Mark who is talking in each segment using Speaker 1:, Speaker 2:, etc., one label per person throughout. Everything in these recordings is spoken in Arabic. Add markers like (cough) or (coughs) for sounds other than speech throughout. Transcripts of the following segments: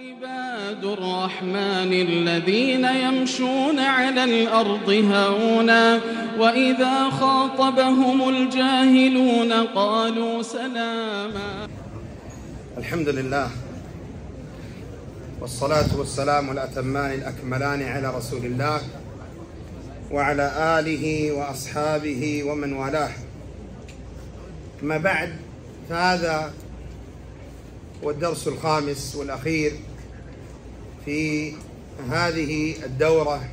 Speaker 1: عباد الرحمن الذين يمشون على الأرض هونا وإذا خاطبهم الجاهلون قالوا سلاما.
Speaker 2: الحمد لله والصلاة والسلام الأتمان الأكملان على رسول الله وعلى آله وأصحابه ومن والاه. ما بعد فهذا هو الدرس الخامس والأخير في هذه الدورة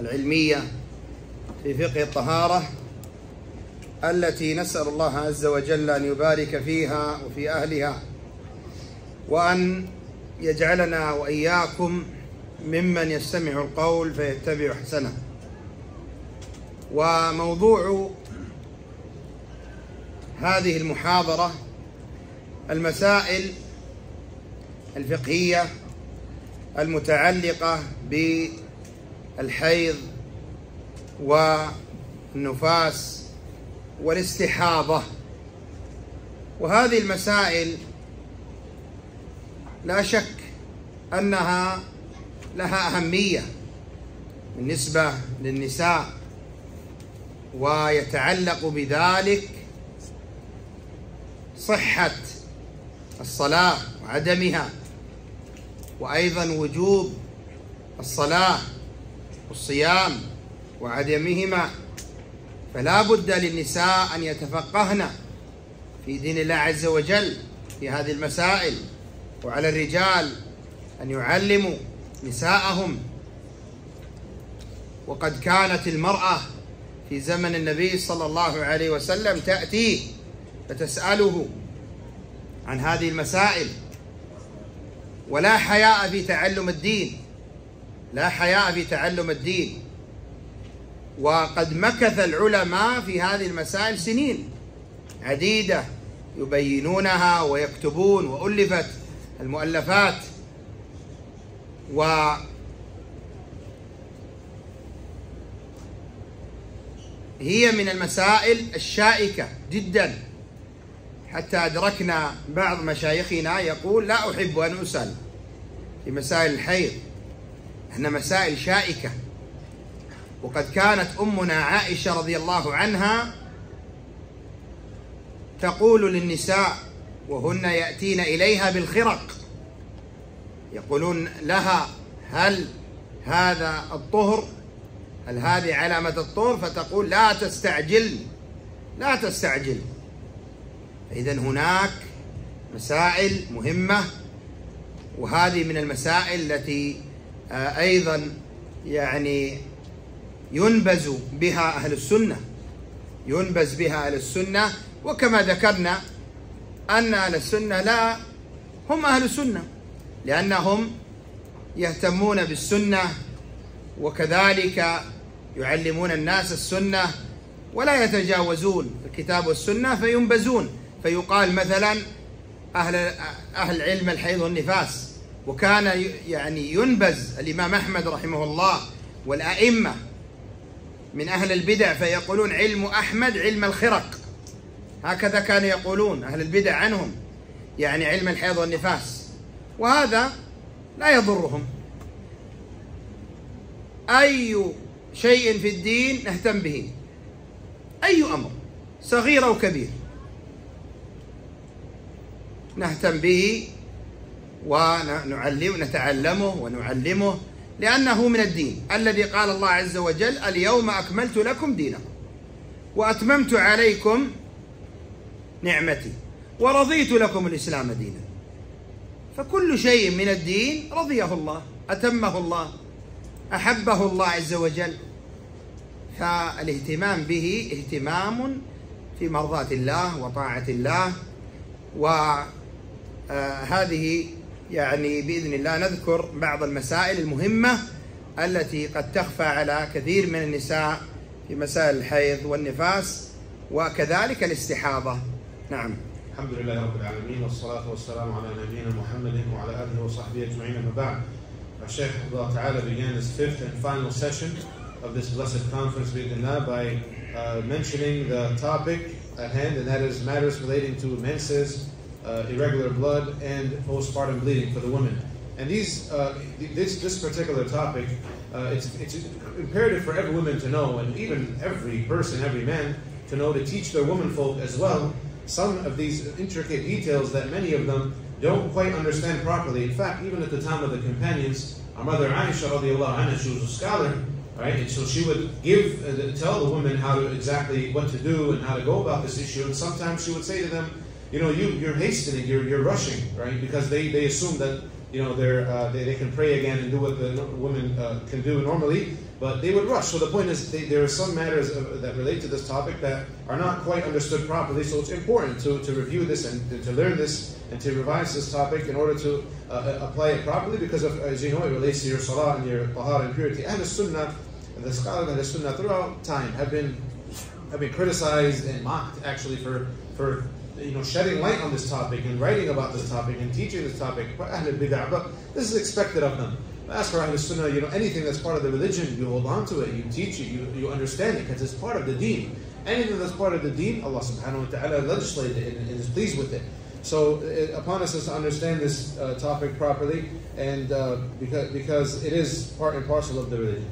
Speaker 2: العلمية في فقه الطهارة التي نسأل الله عز وجل أن يبارك فيها وفي أهلها وأن يجعلنا وإياكم ممن يستمع القول فيتبع أحسنه. وموضوع هذه المحاضرة المسائل الفقهية المتعلقة بالحيض والنفاس والاستحاضة. وهذه المسائل لا شك أنها لها أهمية بالنسبة للنساء ويتعلق بذلك صحة الصلاة وعدمها. وأيضا وجوب الصلاة والصيام وعدمهما. فلا بد للنساء أن يتفقهن في دين الله عز وجل في هذه المسائل وعلى الرجال أن يعلموا نساءهم. وقد كانت المرأة في زمن النبي صلى الله عليه وسلم تأتيه فتسأله عن هذه المسائل. ولا حياء في تعلم الدين. لا حياء في تعلم الدين. وقد مكث العلماء في هذه المسائل سنين. عديدة يبينونها ويكتبون وألفت المؤلفات. و هي من المسائل الشائكة جدا. حتى أدركنا بعض مشايخنا يقول لا أحب أن أسأل. في مسائل الحيض. أنها مسائل شائكة. وقد كانت أمنا عائشة رضي الله عنها تقول للنساء وهن يأتين إليها بالخرق. يقولون لها هل هذا الطهر؟ هل هذه علامة الطهر؟ فتقول لا تستعجل لا تستعجل. إذا هناك مسائل مهمة وهذه من المسائل التي أيضا يعني ينبز بها أهل السنة. ينبز بها أهل السنة. وكما ذكرنا أن أهل السنة لا هم أهل السنة لأنهم يهتمون بالسنة وكذلك يعلمون الناس السنة ولا يتجاوزون الكتاب والسنة فينبزون. فيقال مثلا أهل أهل علم الحيض والنفاس. وكان يعني ينبز الإمام أحمد رحمه الله والأئمة من أهل البدع فيقولون علم أحمد علم الخرق. هكذا كانوا يقولون أهل البدع عنهم يعني علم الحيض والنفاس. وهذا لا يضرهم. أي شيء في الدين نهتم به. أي أمر صغير أو كبير. نهتم به ونعلم نتعلمه ونعلمه لأنه من الدين. الذي قال الله عز وجل اليوم أكملت لكم دينكم وأتممت عليكم نعمتي ورضيت لكم الإسلام دينا. فكل شيء من الدين رضيه الله أتمه الله أحبه الله عز وجل. فالاهتمام به اهتمام في مرضاة الله وطاعة الله وهذه يعني بإذن الله نذكر بعض المسائل المهمة التي قد تخفى على كثير من النساء في مسائل الحيض والنفاس وكذلك الاستحاضة. نعم.
Speaker 3: الحمد لله رب العالمين والصلاة والسلام على نبينا محمد وعلى آله وصحبه أجمعين أما بعد. Our Shaykh Allah Ta'ala began his fifth and final session of this blessed conference بإذن by uh, mentioning the topic at hand and that is matters relating to menses uh, irregular blood, and postpartum bleeding for the women. And these, uh, this, this particular topic, uh, it's, it's imperative for every woman to know, and even every person, every man, to know to teach their womenfolk as well some of these intricate details that many of them don't quite understand properly. In fact, even at the time of the companions, our mother Aisha radiallahu anha, she was a scholar, right? And so she would give, uh, tell the women how to exactly what to do and how to go about this issue. And sometimes she would say to them, you know, you, you're hastening, you're, you're rushing, right? Because they, they assume that, you know, they're, uh, they, they can pray again and do what the women uh, can do normally, but they would rush. So the point is, they, there are some matters uh, that relate to this topic that are not quite understood properly. So it's important to, to review this and to, to learn this and to revise this topic in order to uh, uh apply it properly because, of, as you know, it relates to your salah and your tahara and purity. Ahl Sunnah, the scholars the Sunnah throughout time have been have been criticized and mocked actually for for you know, shedding light on this topic and writing about this topic and teaching this topic, but this is expected of them. As for Ahlul Sunnah, you know, anything that's part of the religion, you hold on to it, you teach it, you, you understand it, because it's part of the deen. Anything that's part of the deen, Allah subhanahu wa ta'ala legislated it and, and is pleased with it. So it, upon us is to understand this uh, topic properly, and uh, because, because it is part and parcel of the religion.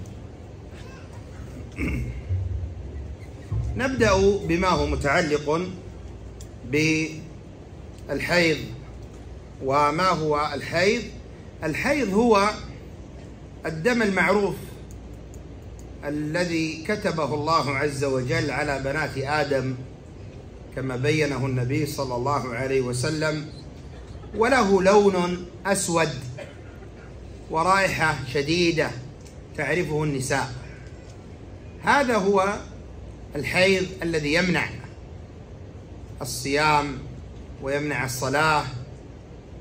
Speaker 3: (coughs)
Speaker 2: نبدأ بما هو متعلق بالحيض. وما هو الحيض؟ الحيض هو الدم المعروف الذي كتبه الله عز وجل على بنات آدم كما بينه النبي صلى الله عليه وسلم. وله لون أسود ورائحة شديدة تعرفه النساء. هذا هو الحيض الذي يمنع الصيام ويمنع الصلاة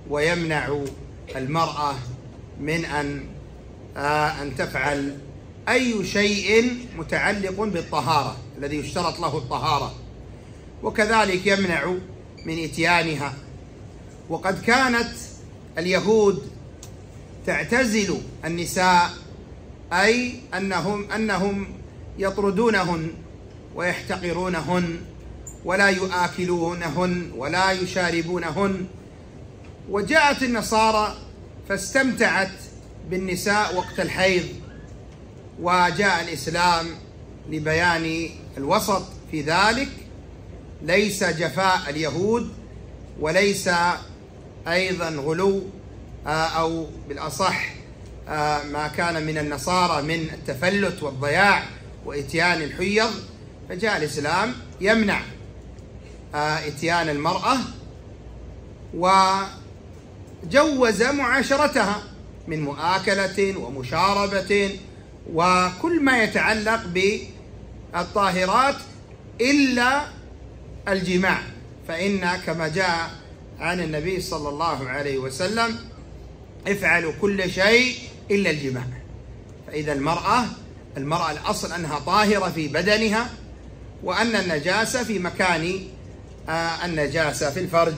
Speaker 2: ويمنع المرأة من أن آه، أن تفعل أي شيء متعلق بالطهارة الذي يشترط له الطهارة. وكذلك يمنع من إتيانها. وقد كانت اليهود تعتزل النساء أي أنهم أنهم يطردونهن ويحتقرونهن. ولا يآكلونهن ولا يشاربونهن. وجاءت النصارى فاستمتعت بالنساء وقت الحيض وجاء الإسلام لبيان الوسط في ذلك. ليس جفاء اليهود وليس أيضا غلو آه، أو بالأصح آه، ما كان من النصارى من التفلت والضياع وإتيان الحيض. فجاء الإسلام يمنع آه، إتيان المرأة وجوز معاشرتها من مؤاكلة ومشاربة وكل ما يتعلق بالطاهرات إلا الجماع. فإن كما جاء عن النبي صلى الله عليه وسلم افعلوا كل شيء إلا الجماع. فإذا المرأة المرأة الأصل أنها طاهرة في بدنها وأن النجاسة في مكان النجاسة في الفرج.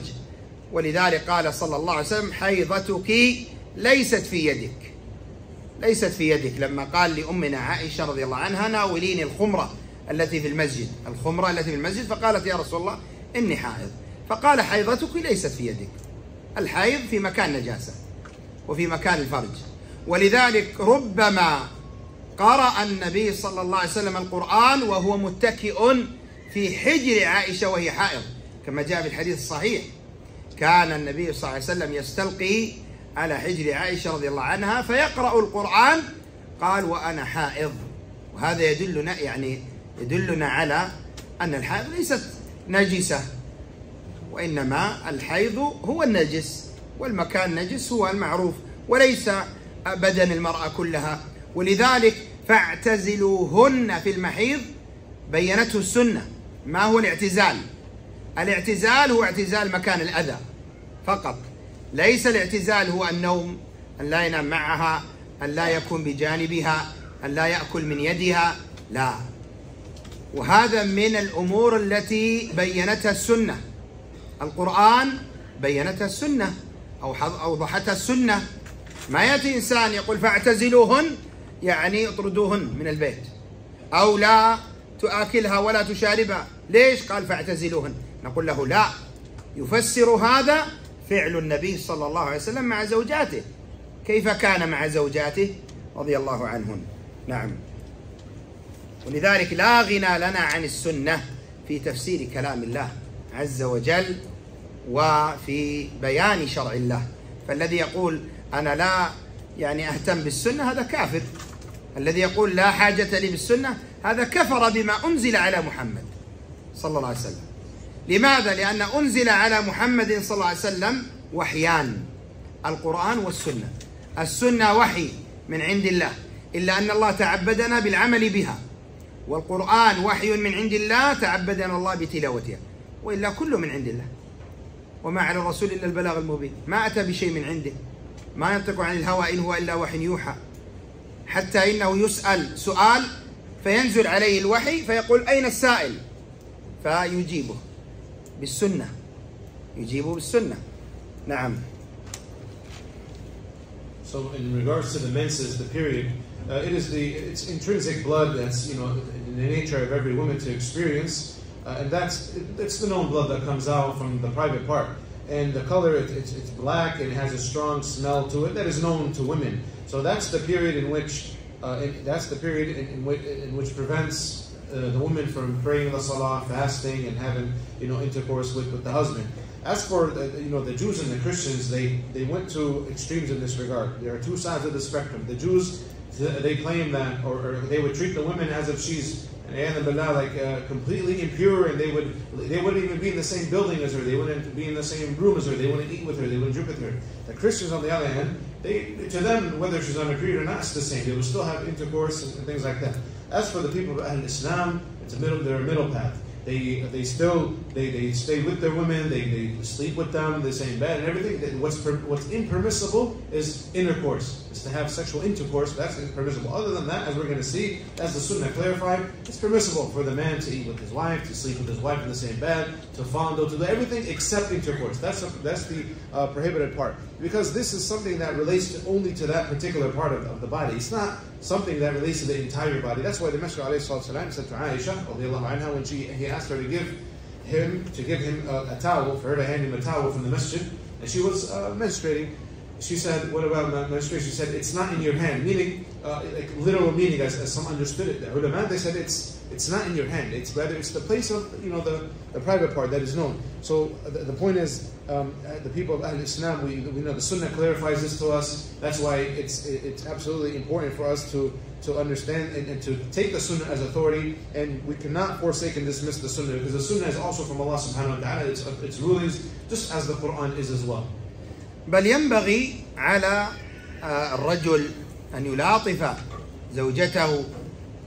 Speaker 2: ولذلك قال صلى الله عليه وسلم حيضتك ليست في يدك. ليست في يدك. لما قال لأمنا عائشة رضي الله عنها ناوليني الخمرة التي في المسجد. الخمرة التي في المسجد فقالت يا رسول الله إني حائض. فقال حيضتك ليست في يدك. الحيض في مكان نجاسة وفي مكان الفرج. ولذلك ربما قرأ النبي صلى الله عليه وسلم القرآن وهو متكئ في حجر عائشة وهي حائض. كما جاء في الحديث الصحيح كان النبي صلى الله عليه وسلم يستلقي على حجر عائشة رضي الله عنها فيقرأ القرآن قال وأنا حائض. وهذا يدلنا يعني يدلنا على أن الحائض ليست نجسة وإنما الحيض هو النجس والمكان نجس هو المعروف وليس بدن المرأة كلها. ولذلك فاعتزلوهن في المحيض بينته السنة ما هو الاعتزال؟ الاعتزال هو اعتزال مكان الأذى فقط. ليس الاعتزال هو النوم أن لا ينام معها أن لا يكون بجانبها أن لا يأكل من يدها لا. وهذا من الأمور التي بينتها السنة. القرآن بينتها السنة أو أوضحتها السنة. ما يأتي إنسان يقول فاعتزلوهن يعني اطردوهن من البيت. أو لا تؤكلها ولا تشاربها. ليش قال فاعتزلوهن؟ نقول له لا. يفسر هذا فعل النبي صلى الله عليه وسلم مع زوجاته. كيف كان مع زوجاته؟ رضي الله عنهن. نعم. ولذلك لا غنى لنا عن السنة في تفسير كلام الله عز وجل وفي بيان شرع الله. فالذي يقول أنا لا يعني أهتم بالسنة هذا كافر. الذي يقول لا حاجة لي بالسنة هذا كفر بما أنزل على محمد صلى الله عليه وسلم. لماذا؟ لأن أنزل على محمد صلى الله عليه وسلم وحيان القرآن والسنة. السنة وحي من عند الله إلا أن الله تعبدنا بالعمل بها. والقرآن وحي من عند الله تعبدنا الله بتلاوتها. وإلا كله من عند الله. وما على الرسول إلا البلاغ المبين. ما أتى بشيء من عنده. ما ينطق عن الهوى إن هو إلا وحي يوحى. حتى إنه يسأل سؤال فينزل عليه الوحي فيقول أين السائل؟ فيجيبه. بالسنة يجيبه بالسنة نعم
Speaker 3: So in regards to the menses, the period, uh, it is the it's intrinsic blood that's you know in the nature of every woman to experience, uh, and that's it's the known blood that comes out from the private part. And the color it, it's, it's black and it has a strong smell to it that is known to women. So that's the period in which uh, in, that's the period in, in, which, in which prevents the woman from praying the salah, fasting, and having you know intercourse with, with the husband. As for the, you know the Jews and the Christians, they, they went to extremes in this regard. There are two sides of the spectrum. The Jews they claim that, or, or they would treat the woman as if she's like uh, completely impure, and they would they wouldn't even be in the same building as her. They wouldn't be in the same room as her. They wouldn't eat with her. They wouldn't drink with her. The Christians, on the other hand, they to them whether she's on a creed or not, it's the same. They would still have intercourse and, and things like that. As for the people of Islam, it's a middle. They're a middle path. They they still they, they stay with their women. They, they sleep with them in the same bed and everything. What's per, what's impermissible is intercourse. Is to have sexual intercourse. That's impermissible. Other than that, as we're going to see, as the Sunnah clarified, it's permissible for the man to eat with his wife, to sleep with his wife in the same bed, to fondle, to do everything except intercourse. That's a, that's the uh, prohibited part because this is something that relates to only to that particular part of, of the body. It's not something that relates to the entire body. That's why the Messenger said to Aisha anha, when she, he asked her to give him to give him a, a, towel, for her to hand him a towel from the masjid, and she was uh, menstruating. She said, "What about menstruation?" She said, "It's not in your hand," meaning uh, like literal meaning, as, as some understood it. The ulama they said it's it's not in your hand. It's rather it's the place of you know the, the private part that is known. So the, the point is, um, uh, the people of Al-Islam, we, we know the Sunnah clarifies this to us. That's why it's it's absolutely important for us to to understand and, and, to take the Sunnah as authority. And we cannot forsake and dismiss the Sunnah because the Sunnah is also from Allah Subhanahu wa Taala. Its, its rulings just as the Quran is as well.
Speaker 2: بل ينبغي على الرجل أن يلاطف زوجته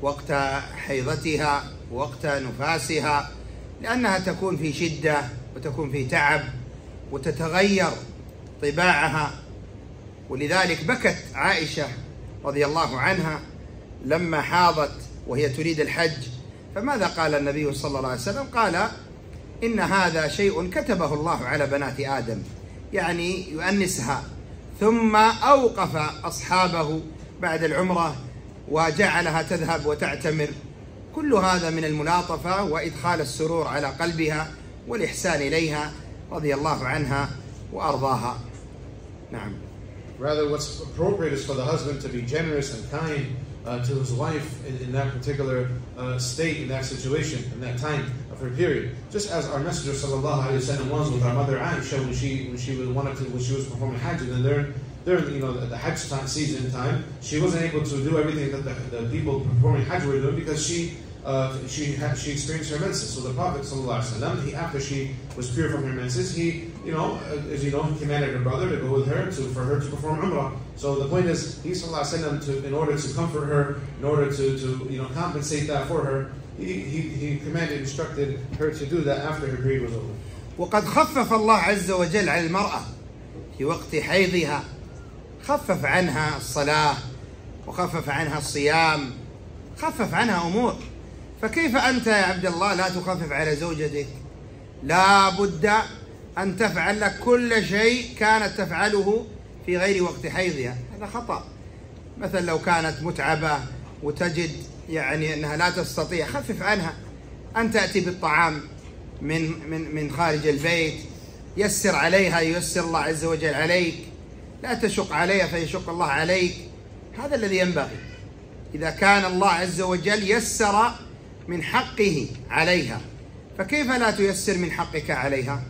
Speaker 2: وقت حيضتها وقت نفاسها لأنها تكون في شدة وتكون في تعب وتتغير طباعها. ولذلك بكت عائشة رضي الله عنها لما حاضت وهي تريد الحج. فماذا قال النبي صلى الله عليه وسلم؟ قال إن هذا شيء كتبه الله على بنات آدم. يعني يؤنسها ثم أوقف أصحابه بعد العمرة وجعلها تذهب وتعتمر كل هذا من الملاطفة وإدخال السرور على قلبها والإحسان إليها رضي الله عنها وأرضاها نعم
Speaker 3: Rather, what's appropriate is for the husband to be generous and kind uh, to his wife in, in that particular uh, state, in that situation, in that time of her period. Just as our Messenger wasallam was with our mother Aisha when she when she was wanted to when she was performing Hajj, and then during you know the, the Hajj time, season time, she wasn't able to do everything that the, the people performing Hajj were doing because she uh, she had, she experienced her menses. So the Prophet ﷺ, he, after she was pure from her menses, he, you know, uh, as you know, he commanded her brother to go with her to for her to perform Umrah. So the point is, he ﷺ, to, in order to comfort her, in order to, to you know compensate that for her, he, he, commanded, instructed her to do that after her period was over.
Speaker 2: وقد خفف الله عز وجل على المرأة في وقت حيضها. خفف عنها الصلاة وخفف عنها الصيام. خفف عنها أمور. فكيف أنت يا عبد الله لا تخفف على زوجتك؟ لا بد أن تفعل لك كل شيء كانت تفعله في غير وقت حيضها. هذا خطأ. مثلا لو كانت متعبة وتجد يعني أنها لا تستطيع. خفف عنها. أن تأتي بالطعام من من من خارج البيت. يسر عليها ييسر الله عز وجل عليك. لا تشق عليها فيشق الله عليك. هذا الذي ينبغي. إذا كان الله عز وجل يسر من حقه عليها. فكيف لا تيسر من حقك عليها؟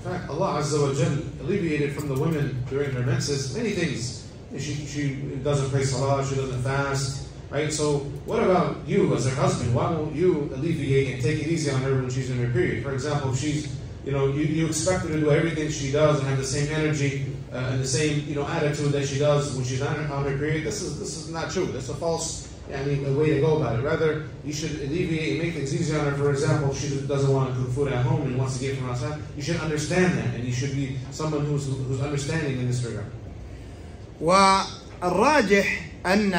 Speaker 3: In fact, Allah Azza wa Jal alleviated from the women during her menses many things. She, she doesn't pray salah, she doesn't fast, right? So, what about you as her husband? Why won't you alleviate and take it easy on her when she's in her period? For example, if she's, you know, you, you expect her to do everything she does and have the same energy uh, and the same, you know, attitude that she does when she's on her, on her period. This is this is not true. That's a false I mean, a way to go about it. Rather, you should alleviate and make things easier on her. For example, if she doesn't want to cook food at home and wants to get from outside, you should understand that, and you should be someone who's who's understanding in this regard.
Speaker 2: والراجح أن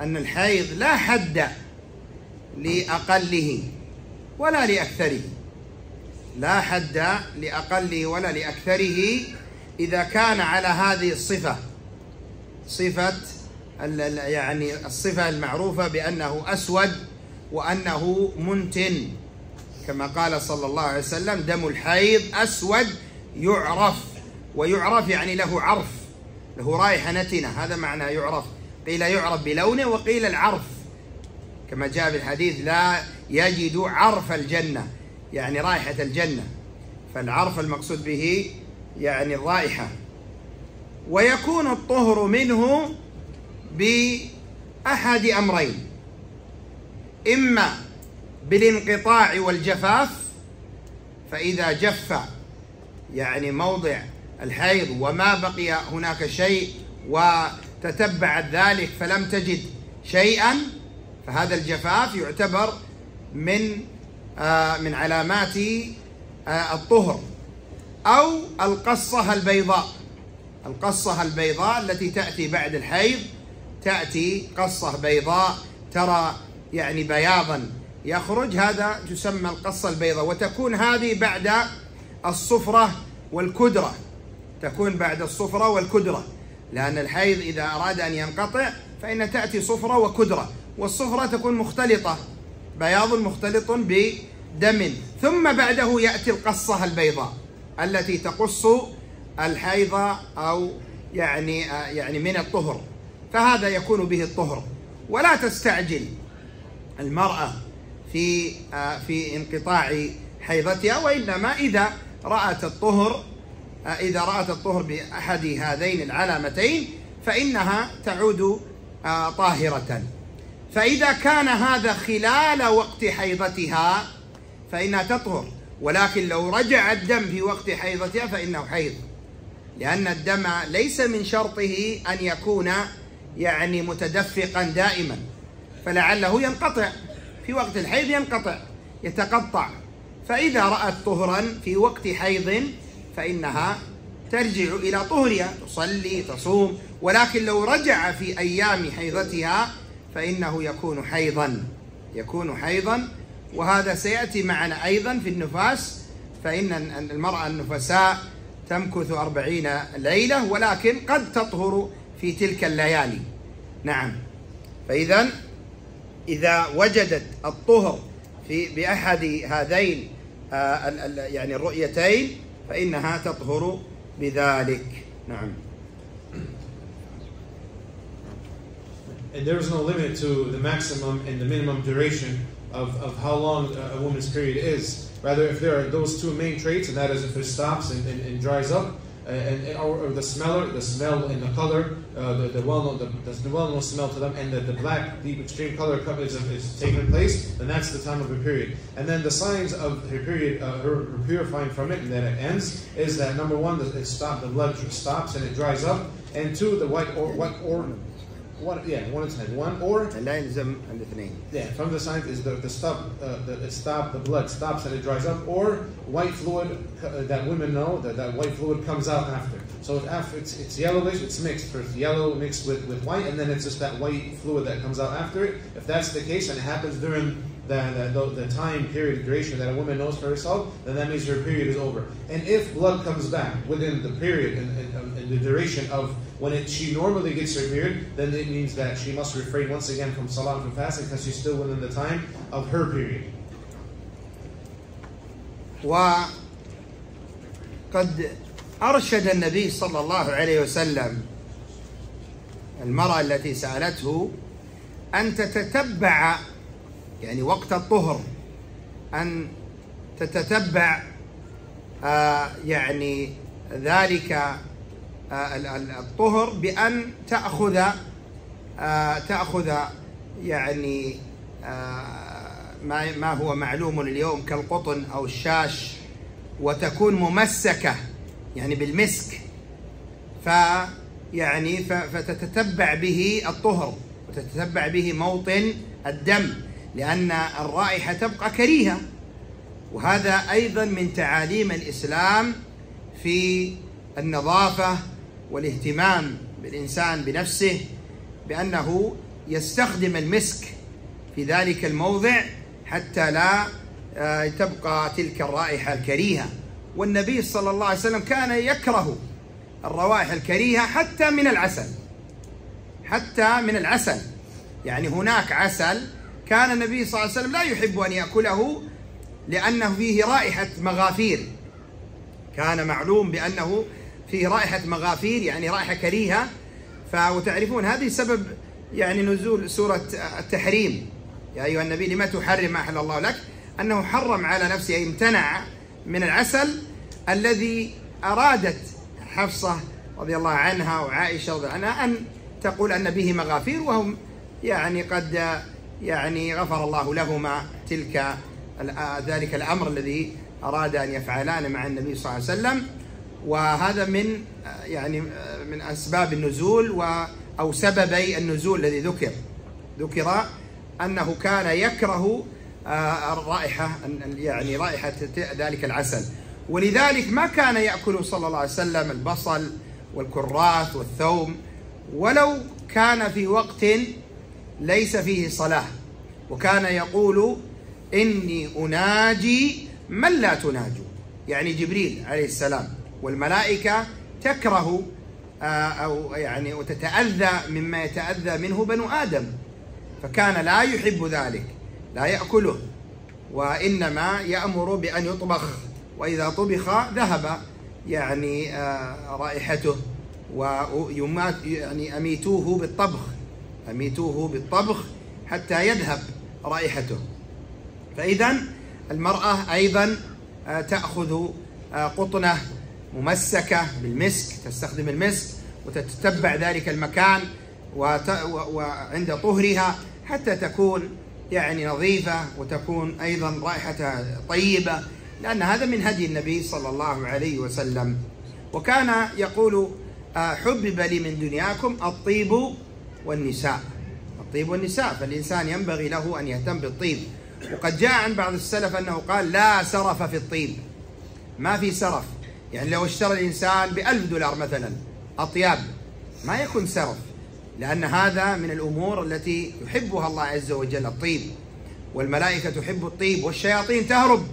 Speaker 2: أن الحيض لا حد لأقله ولا لأكثره. لا حد لأقله ولا لأكثره إذا كان على هذه الصفة. صفة يعني الصفة المعروفة بأنه أسود وأنه منتن. كما قال صلى الله عليه وسلم دم الحيض أسود يعرف. ويعرف يعني له عرف. له رائحة نتنة هذا معنى يعرف. قيل يعرف بلونه وقيل العرف. كما جاء في الحديث لا يجد عرف الجنة يعني رائحة الجنة. فالعرف المقصود به يعني الرائحة. ويكون الطهر منه بأحد أمرين. إما بالانقطاع والجفاف فإذا جف يعني موضع الحيض وما بقي هناك شيء وتتبعت ذلك فلم تجد شيئا فهذا الجفاف يعتبر من آه من علامات آه الطهر. أو القصة البيضاء. القصة البيضاء التي تأتي بعد الحيض تأتي قصة بيضاء ترى يعني بياضا. يخرج هذا تسمى القصة البيضاء وتكون هذه بعد الصفرة والكدرة. تكون بعد الصفرة والكدرة. لأن الحيض إذا أراد أن ينقطع فإن تأتي صفرة وكدرة والصفرة تكون مختلطة بياض مختلط بدم. ثم بعده يأتي القصة البيضاء التي تقص الحيض أو يعني يعني من الطهر. فهذا يكون به الطهر. ولا تستعجل المرأة في في انقطاع حيضتها وإنما إذا رأت الطهر إذا رأت الطهر بأحد هذين العلامتين فإنها تعود آه، طاهرة. فإذا كان هذا خلال وقت حيضتها فإنها تطهر ولكن لو رجع الدم في وقت حيضتها فإنه حيض. لأن الدم ليس من شرطه أن يكون يعني متدفقا دائما فلعله ينقطع. في وقت الحيض ينقطع يتقطع. فإذا رأت طهرا في وقت حيض فإنها ترجع إلى طهرها. تصلي تصوم. ولكن لو رجع في أيام حيضتها فإنه يكون حيضا. يكون حيضا. وهذا سيأتي معنا أيضا في النفاس. فإن المرأة النفساء تمكث أربعين ليلة ولكن قد تطهر في تلك الليالي. نعم. فإذا إذا وجدت الطهر في بأحد هذين آه، يعني الرؤيتين فإنها تطهر بذلك نعم
Speaker 3: And there is no limit to the maximum and the minimum duration of, of how long a woman's period is. Rather, if there are those two main traits, and that is if it stops and, and, and dries up, uh, and, or, or, the smeller, the smell and the color, uh, the, the well-known, the, the well-known smell to them, and the, the black, deep, extreme color is, is taking place, then that's the time of her period. And then the signs of her period, uh, her, her, purifying from it, and then it ends, is that number one, it stop, the blood stops and it dries up, and two, the white or white or one, yeah, one is one or
Speaker 2: لا يلزم الاثنين.
Speaker 3: Yeah, from the signs is the, the stop, uh, the stop, the blood stops and it dries up, or white fluid uh, that women know that that white fluid comes out after. So if after it's it's yellowish, it's mixed. First yellow mixed with, with white, and then it's just that white fluid that comes out after it. If that's the case, and it happens during the, the, the time period duration that a woman knows for herself, then that means her period is over. And if blood comes back within the period and, and, and the duration of when it, she normally gets her period, then it means that she must refrain once again from salah and from fasting because she's still within the time of her period.
Speaker 2: وقد أرشد النبي صلى الله عليه وسلم المرأة التي سألته أن تتتبع يعني وقت الطهر أن تتتبع آه يعني ذلك آه الطهر بأن تأخذ آه تأخذ يعني ما ما هو معلوم اليوم كالقطن أو الشاش وتكون ممسكة يعني بالمسك فيعني فتتتبع به الطهر وتتتبع به موطن الدم. لأن الرائحة تبقى كريهة. وهذا أيضا من تعاليم الإسلام في النظافة والاهتمام بالإنسان بنفسه بأنه يستخدم المسك في ذلك الموضع حتى لا تبقى تلك الرائحة الكريهة. والنبي صلى الله عليه وسلم كان يكره الروائح الكريهة حتى من العسل حتى من العسل. يعني هناك عسل كان النبي صلى الله عليه وسلم لا يحب أن يأكله لأنه فيه رائحة مغافير. كان معلوم بأنه فيه رائحة مغافير يعني رائحة كريهة. وتعرفون هذه سبب يعني نزول سورة التحريم. يا أيها النبي لما تحرم ما أحل الله لك؟ أنه حرم على نفسه أي امتنع من العسل الذي أرادت حفصة رضي الله عنها وعائشة رضي الله عنها أن تقول أن به مغافير وهم يعني قد يعني غفر الله لهما تلك ذلك الأمر الذي أراد أن يفعلان مع النبي صلى الله عليه وسلم. وهذا من يعني من أسباب النزول و أو سببي النزول الذي ذكر. ذكر أنه كان يكره الرائحة يعني رائحة ذلك العسل. ولذلك ما كان يأكل صلى الله عليه وسلم البصل والكراث والثوم. ولو كان في وقت ليس فيه صلاة وكان يقول إني أناجي من لا تناجوا يعني جبريل عليه السلام والملائكة تكره أو يعني وتتأذى مما يتأذى منه بنو آدم. فكان لا يحب ذلك لا يأكله. وإنما يأمر بأن يطبخ. وإذا طبخ ذهب يعني رائحته. ويمات يعني أميتوه بالطبخ. أميتوه بالطبخ حتى يذهب رائحته. فإذا المرأة أيضا تأخذ قطنة ممسكة بالمسك تستخدم المسك وتتبع ذلك المكان وعند طهرها حتى تكون يعني نظيفة وتكون أيضا رائحتها طيبة لأن هذا من هدي النبي صلى الله عليه وسلم. وكان يقول حبب لي من دنياكم الطيب والنساء. الطيب والنساء فالإنسان ينبغي له أن يهتم بالطيب. وقد جاء عن بعض السلف أنه قال لا سرف في الطيب. ما في سرف. يعني لو اشترى الإنسان بألف دولار مثلا أطياب. ما يكون سرف. لأن هذا من الأمور التي يحبها الله عز وجل الطيب. والملائكة تحب الطيب والشياطين تهرب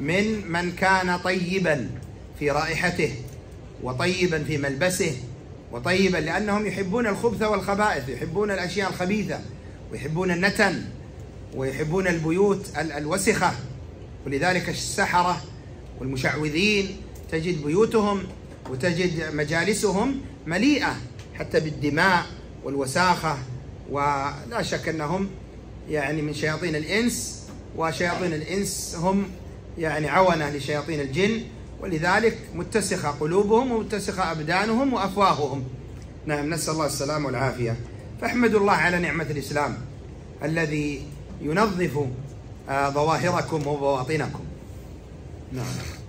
Speaker 2: من من كان طيبا في رائحته وطيبا في ملبسه وطيبا لأنهم يحبون الخبث والخبائث يحبون الأشياء الخبيثة ويحبون النتن ويحبون البيوت الوسخة. ولذلك السحرة والمشعوذين تجد بيوتهم وتجد مجالسهم مليئة حتى بالدماء والوساخة. ولا شك أنهم يعني من شياطين الإنس وشياطين الإنس هم يعني عونة لشياطين الجن. ولذلك متسخة قلوبهم ومتسخة أبدانهم وأفواههم. نعم نسأل الله السلامة والعافية. فاحمدوا الله على نعمة الإسلام الذي ينظف ظواهركم وبواطنكم. نعم.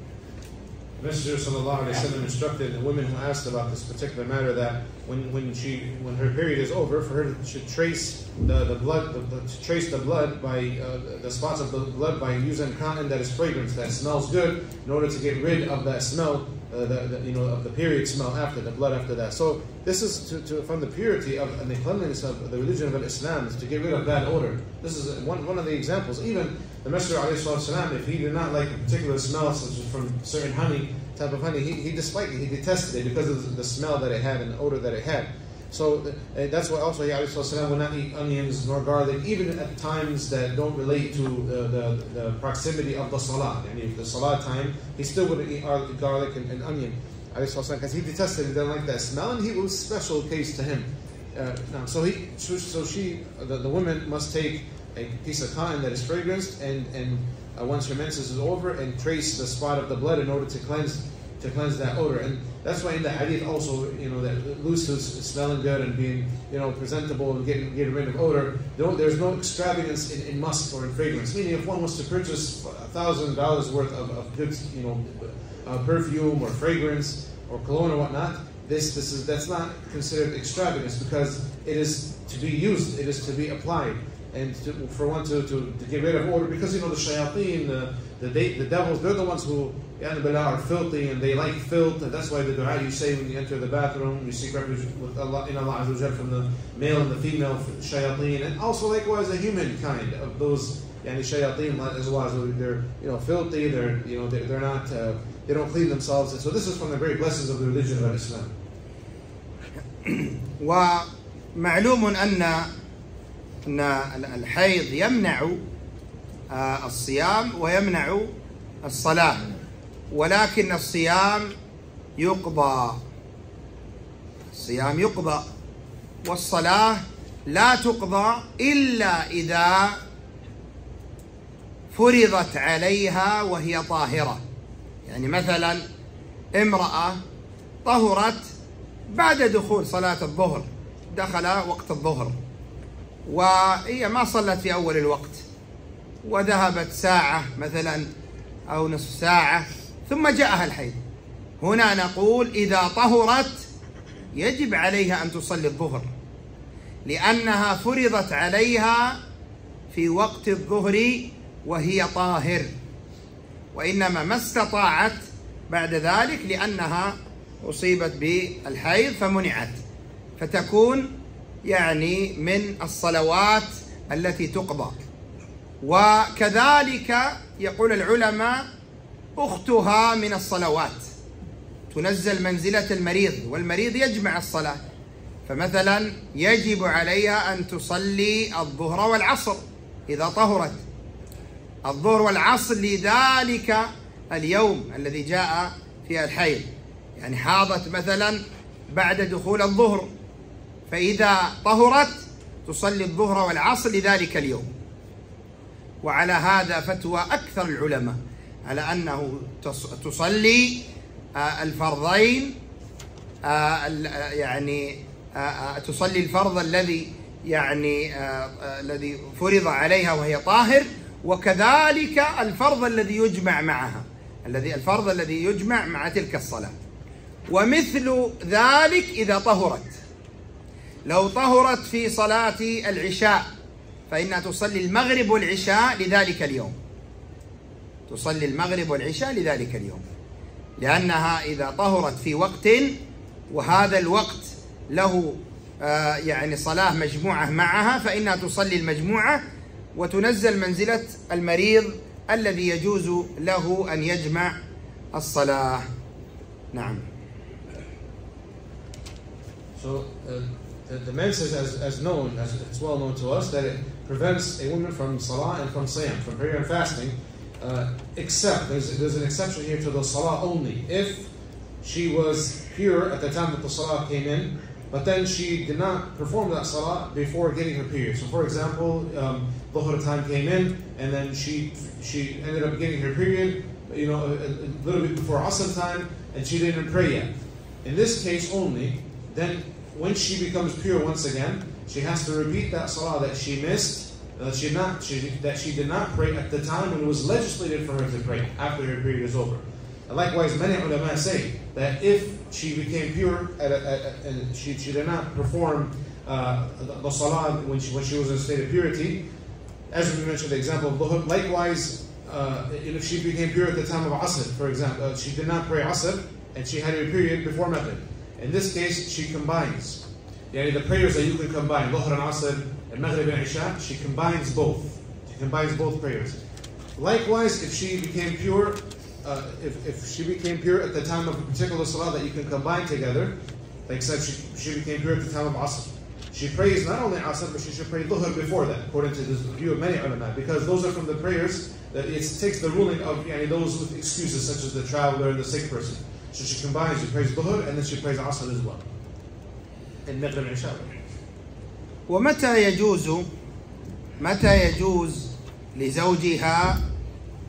Speaker 3: Messenger wasallam instructed the women who asked about this particular matter that when, when she when her period is over, for her to trace the, the blood the, the, to trace the blood by uh, the spots of the blood by using cotton that is fragrance that smells good in order to get rid of that smell uh, the, the, you know of the period smell after the blood after that. So this is to, to, from the purity of and the cleanliness of the religion of Islam is to get rid of bad odor. This is one, one of the examples. Even the Messenger والسلام, if he did not like a particular smell, such as from certain honey type of honey, he, he disliked it, he detested it because of the smell that it had and the odor that it had. So uh, that's why also he والسلام, will not eat onions nor garlic, even at times that don't relate to the, the, the proximity of the salah. And if the salah time, he still wouldn't eat garlic and, and onion. Because he detested it, he didn't like that smell, and he was a special case to him. Uh, so he, so she, the, the woman must take a piece of cotton that is fragranced, and and uh, once her menses is over, and trace the spot of the blood in order to cleanse to cleanse that odor. And that's why in the hadith also, you know, that loose is smelling good and being, you know, presentable and getting, getting rid of odor, there's no extravagance in, in musk or in fragrance. Meaning if one was to purchase a thousand dollars worth of, of good, you know, uh, perfume or fragrance or cologne or whatnot, this, this is, that's not considered extravagance because it is to be used, it is to be applied And to, for one to, to, to, get rid of odor, because you know the shayateen, the, the, the devils, they're the ones who are filthy and they like filth, and that's why the dua you say when you enter the bathroom, you seek refuge with Allah in Allah Azza from the male and the female shayateen, and also likewise the human kind of those yani shayateen as well as they're you know filthy, they're you know they're, they're not uh, they don't clean themselves, and so this is from the great blessings of the religion of Islam.
Speaker 2: ومعلوم أن أن الحيض يمنع الصيام ويمنع الصلاة ولكن الصيام يقضى. الصيام يقضى والصلاة لا تقضى إلا إذا فرضت عليها وهي طاهرة. يعني مثلا امرأة طهرت بعد دخول صلاة الظهر دخل وقت الظهر. وهي ما صلت في أول الوقت. وذهبت ساعة مثلا أو نصف ساعة ثم جاءها الحيض هنا نقول إذا طهرت يجب عليها أن تصلي الظهر لأنها فرضت عليها في وقت الظهر وهي طاهر. وإنما ما استطاعت بعد ذلك لأنها أصيبت بالحيض فمنعت. فتكون يعني من الصلوات التي تقضى. وكذلك يقول العلماء أختها من الصلوات. تنزل منزلة المريض والمريض يجمع الصلاة. فمثلا يجب عليها أن تصلي الظهر والعصر إذا طهرت. الظهر والعصر لذلك اليوم الذي جاء فيها الحيض. يعني حاضت مثلا بعد دخول الظهر. فإذا طهرت تصلي الظهر والعصر لذلك اليوم. وعلى هذا فتوى أكثر العلماء على أنه تصلي آه، الفرضين آه، يعني آه، تصلي الفرض الذي يعني الذي فرض عليها وهي طاهر وكذلك الفرض الذي يجمع معها الذي الفرض الذي يجمع مع تلك الصلاة. ومثل ذلك إذا طهرت. لو طهرت في صلاة العشاء فإنها تصلي المغرب والعشاء لذلك اليوم. تصلي المغرب والعشاء لذلك اليوم. لأنها إذا طهرت في وقت وهذا الوقت له آه، يعني صلاة مجموعة معها فإنها تصلي المجموعة وتنزل منزلة المريض الذي يجوز له أن يجمع الصلاة. نعم.
Speaker 3: So uh, the, the menses, as, as known, as it's well known to us, that it prevents a woman from salah and from siyam, from prayer and fasting, uh, except, there's, there's an exception here to the salah only. If she was pure at the time that the salah came in, but then she did not perform that salah before getting her period. So, for example, um, Dhuhr time came in, and then she she ended up getting her period, you know, a, a little bit before Asr time, and she didn't pray yet. In this case only, then when she becomes pure once again, she has to repeat that salah that she missed that she not she, that she did not pray at the time when it was legislated for her to pray after her period is over. And likewise, many ulama say that if she became pure at a, at a, and she, she did not perform uh, the, the, salah when she, when she was in a state of purity, as we mentioned the example of Dhuhr, likewise, uh, if she became pure at the time of Asr, for example, uh, she did not pray Asr and she had her period before Maghrib. In this case, she combines. Yani the prayers that you can combine, Dhuhr and Asr, and Maghrib and Isha, she combines both. She combines both prayers. Likewise, if she became pure, uh, if, if she became pure at the time of a particular salah that you can combine together, Like said, she, she became pure at the time of Asr. She prays not only Asr, but she should pray Dhuhr before that, according to the view of many ulama, because those are from the prayers that it takes the ruling of yani, those with excuses, such as the traveler and the sick person. So she combines, she prays Dhuhr, and then she prays Asr as well. And Maghrib and Isha.
Speaker 2: ومتى يجوز متى يجوز لزوجها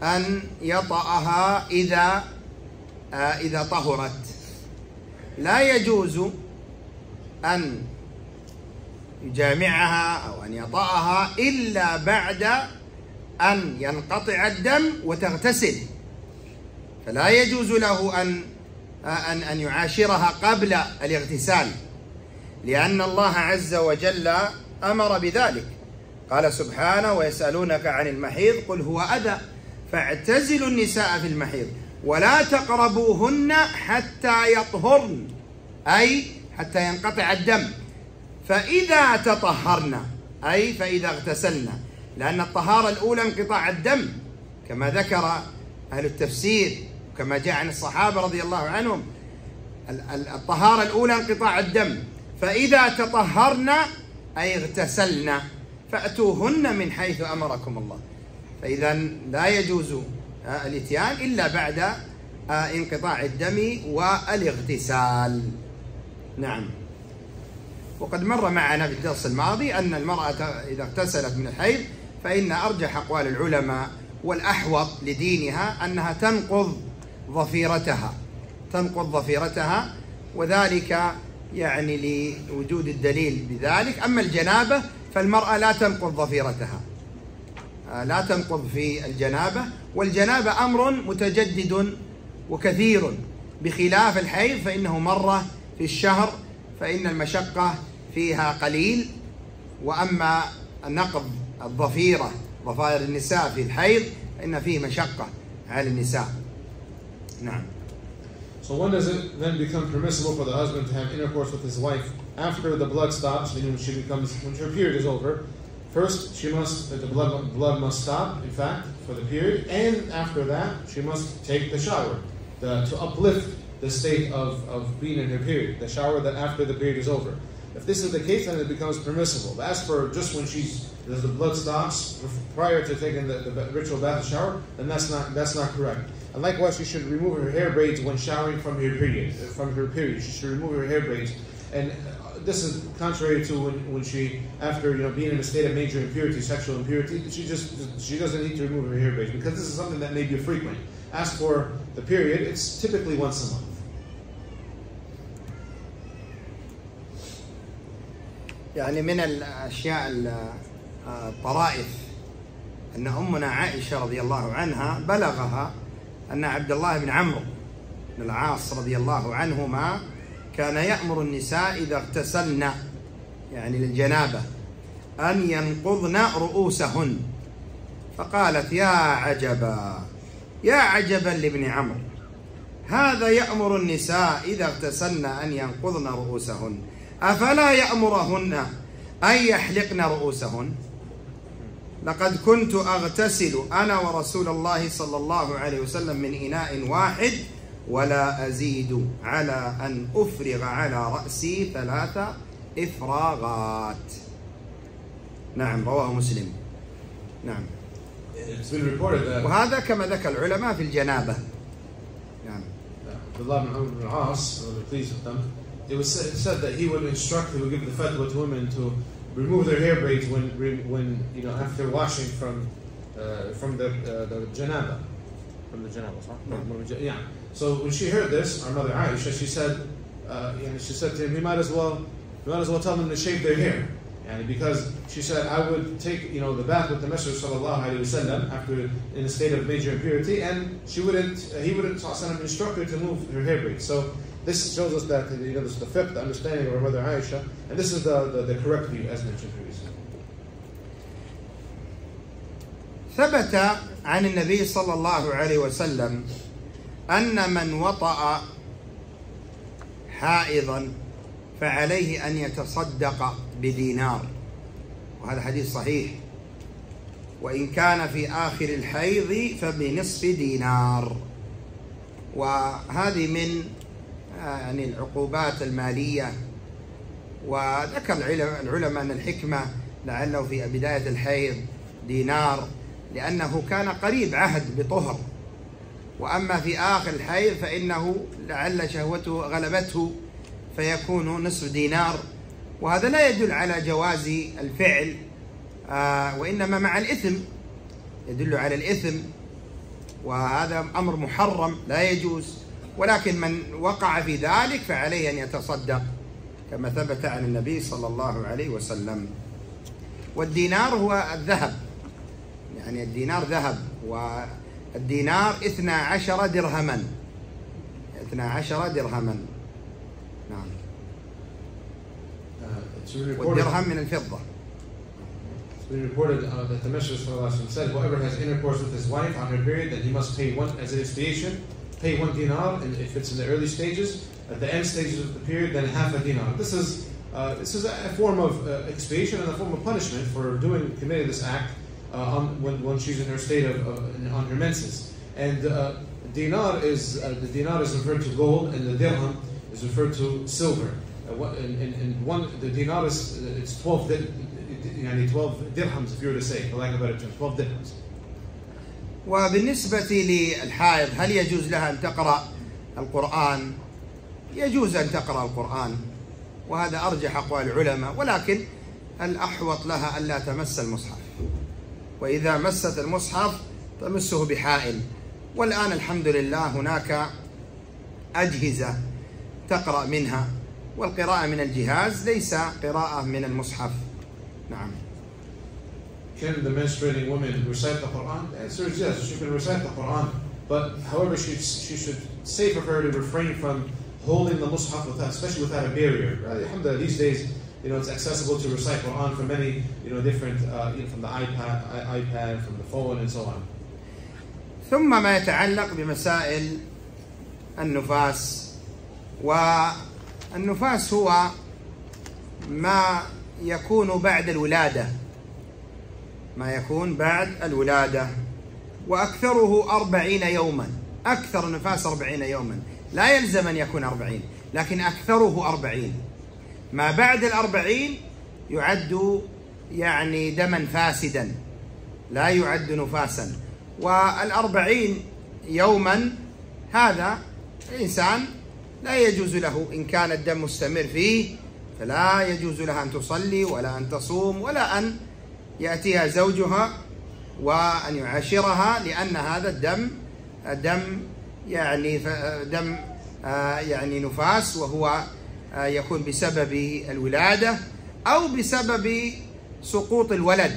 Speaker 2: أن يطأها إذا إذا طهرت لا يجوز أن يجامعها أو أن يطأها إلا بعد أن ينقطع الدم وتغتسل فلا يجوز له أن أن أن يعاشرها قبل الاغتسال. لأن الله عز وجل أمر بذلك. قال سبحانه ويسألونك عن المحيض قل هو أذى. فاعتزلوا النساء في المحيض ولا تقربوهن حتى يطهرن. أي حتى ينقطع الدم. فإذا تطهرن أي فإذا اغتسلن. لأن الطهارة الأولى انقطاع الدم كما ذكر أهل التفسير. كما جاء عن الصحابة رضي الله عنهم الطهارة الأولى انقطاع الدم. فإذا تطهرن أي اغتسلن فأتوهن من حيث أمركم الله. فإذا لا يجوز آه، الإتيان إلا بعد آه، انقطاع الدم والاغتسال. نعم. وقد مر معنا في الدرس الماضي أن المرأة إذا اغتسلت من الحيض فإن أرجح أقوال العلماء والأحوط لدينها أنها تنقض ظفيرتها تنقض ظفيرتها وذلك يعني لوجود الدليل بذلك. أما الجنابة فالمرأة لا تنقض ظفيرتها آه، لا تنقض في الجنابة. والجنابة أمر متجدد وكثير بخلاف الحيض فإنه مرة في الشهر فإن المشقة فيها قليل. وأما نقض الظفيرة ظفائر النساء في الحيض فإن فيه مشقة على النساء.
Speaker 3: So when does it then become permissible for the husband to have intercourse with his wife after the blood stops, meaning when she becomes when her period is over? First, she must the blood blood must stop. In fact, for the period, and after that, she must take the shower the, to uplift the state of, of being in her period. The shower that after the period is over. If this is the case, then it becomes permissible. But as for just when she's the blood stops prior to taking the, the ritual bath shower, then that's not that's not correct. And likewise, she should remove her hair braids when showering from her period. From her period, she should remove her hair braids. And uh, this is contrary to when, when she, after you know being in a state of major impurity, sexual impurity, she just she doesn't need to remove her hair braids because this is something that may be frequent. As for the period, it's typically once a month.
Speaker 2: يعني من الاشياء الطرائف ان امنا عائشه رضي الله عنها بلغها أن عبد الله بن عمرو بن العاص رضي الله عنهما كان يأمر النساء إذا اغتسلن يعني للجنابة أن ينقضن رؤوسهن. فقالت يا عجبا يا عجبا لابن عمرو هذا يأمر النساء إذا اغتسلن أن ينقضن رؤوسهن أفلا يأمرهن أن يحلقن رؤوسهن؟ لقد كنت أغتسل أنا ورسول الله صلى الله عليه وسلم من إناء واحد ولا أزيد على أن أفرغ على رأسي ثلاث إفراغات. نعم رواه مسلم. نعم. وهذا كما ذكر العلماء في الجنابة.
Speaker 3: نعم. Abdullah ibn As, pleased with them, it was said that he would instruct, he would give the fatwa to women to remove their hair braids when, when you know, after washing from, uh, from the, uh, the janaba. From the janaba, no. yeah. So when she heard this, our mother Aisha, she said, uh, you she said to him, "We might as well, we might as well tell them to shave their hair." And because she said, I would take, you know, the bath with the Messenger sallallahu alaihi wasallam after in a state of major impurity, and she wouldn't, he wouldn't instruct her to move her hair braids. So this shows us that you know, this is the fiqh, the understanding of our mother Aisha, and this is the, the, the correct view as mentioned previously.
Speaker 2: ثبت عن النبي صلى الله عليه وسلم أن من وطأ حائضا فعليه أن يتصدق بدينار وهذا حديث صحيح وإن كان في آخر الحيض فبنصف دينار وهذه من يعني العقوبات المالية وذكر العلماء أن الحكمة لعله في بداية الحيض دينار لأنه كان قريب عهد بطهر. وأما في آخر الحيض فإنه لعل شهوته غلبته فيكون نصف دينار. وهذا لا يدل على جواز الفعل آه وإنما مع الإثم يدل على الإثم. وهذا أمر محرم لا يجوز. ولكن من وقع في ذلك فعليه أن يتصدق كما ثبت عن النبي صلى الله عليه وسلم. والدينار هو الذهب. يعني الدينار ذهب والدينار اثنا عشر درهما. اثنا عشر درهما. نعم. Uh, والدرهم من الفضة.
Speaker 3: It's been reported uh, that the Messenger said, whoever has intercourse with his wife on her period, then he must pay one, as an expiation, pay one dinar, and if it's in the early stages, at the end stages of the period, then half a dinar. This is uh, this is a form of uh, expiation and a form of punishment for doing committing this act uh, on, when, when, she's in her state of on her menses. And uh, dinar is uh, the dinar is referred to gold, and the dirham is referred to silver. Uh, and, and, and, one the dinar is it's twelve, twelve dirhams if you were to say, for lack of better term, twelve dirhams.
Speaker 2: وبالنسبة للحائض هل يجوز لها أن تقرأ القرآن؟ يجوز أن تقرأ القرآن وهذا أرجح أقوال العلماء ولكن الأحوط لها ألا تمس المصحف. وإذا مست المصحف تمسه بحائل. والآن الحمد لله هناك أجهزة تقرأ منها والقراءة من الجهاز ليس قراءة من المصحف. نعم.
Speaker 3: Can the menstruating woman recite the Quran? The answer is yes, she can recite the Quran. But however, she, she should say for her to refrain from holding the Mus'haf, without, especially without a barrier. Right? Alhamdulillah, these days, you know, it's accessible to recite Quran from many, you know, different, uh, you know, from the iPad, iPad, from the phone, and so on.
Speaker 2: ثم ما يتعلق بمسائل النفاس والنفاس هو ما يكون بعد الولادة ما يكون بعد الولادة. وأكثره أربعين يوما. أكثر نفاس أربعين يوما. لا يلزم أن يكون أربعين لكن أكثره أربعين. ما بعد الأربعين يعد يعني دما فاسدا. لا يعد نفاسا. والأربعين يوما هذا الإنسان لا يجوز له. إن كان الدم مستمر فيه فلا يجوز لها أن تصلي ولا أن تصوم ولا أن يأتيها زوجها وأن يعاشرها لأن هذا الدم دم يعني دم آه، يعني نفاس وهو آه، يكون بسبب الولادة أو بسبب سقوط الولد